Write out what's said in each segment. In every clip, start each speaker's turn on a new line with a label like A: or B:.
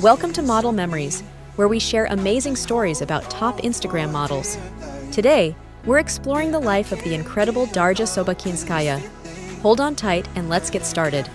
A: Welcome to Model Memories, where we share amazing stories about top Instagram models. Today, we're exploring the life of the incredible Darja Sobakinskaja. Hold on tight and let's get started.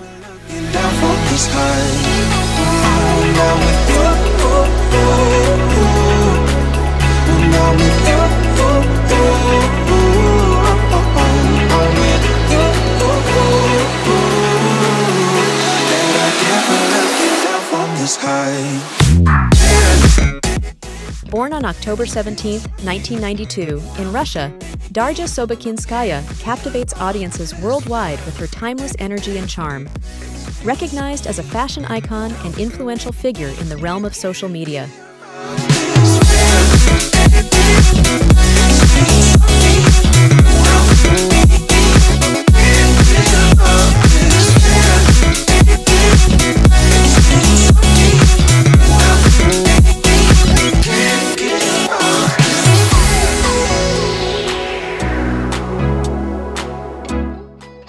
A: Born on October 17, 1992, in Russia, Darja Sobakinskaja captivates audiences worldwide with her timeless energy and charm. Recognized as a fashion icon and influential figure in the realm of social media.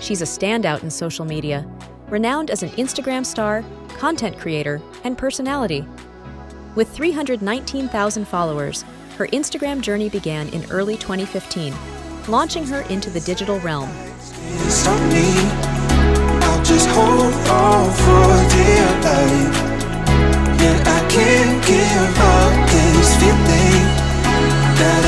A: She's a standout in social media, renowned as an Instagram star, content creator, and personality. With 319,000 followers, her Instagram journey began in early 2015, launching her into the digital realm. that I get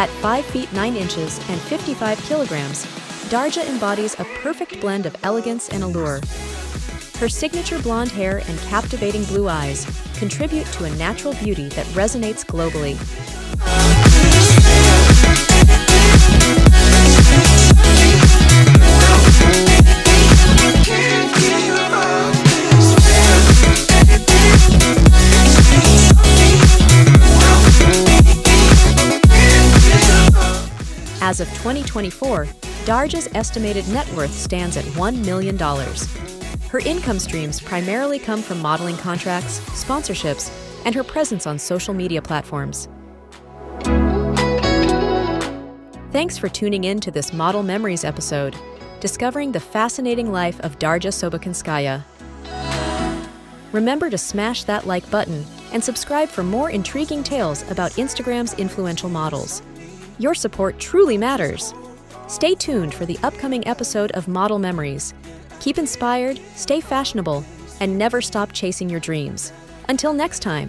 A: At 5 feet 9 inches and 55 kilograms, Darja embodies a perfect blend of elegance and allure. Her signature blonde hair and captivating blue eyes contribute to a natural beauty that resonates globally. As of 2024, Darja's estimated net worth stands at $1 million. Her income streams primarily come from modeling contracts, sponsorships, and her presence on social media platforms. Thanks for tuning in to this Model Memories episode, discovering the fascinating life of Darja Sobakinskaja. Remember to smash that like button and subscribe for more intriguing tales about Instagram's influential models. Your support truly matters. Stay tuned for the upcoming episode of Model Memories. Keep inspired, stay fashionable, and never stop chasing your dreams. Until next time.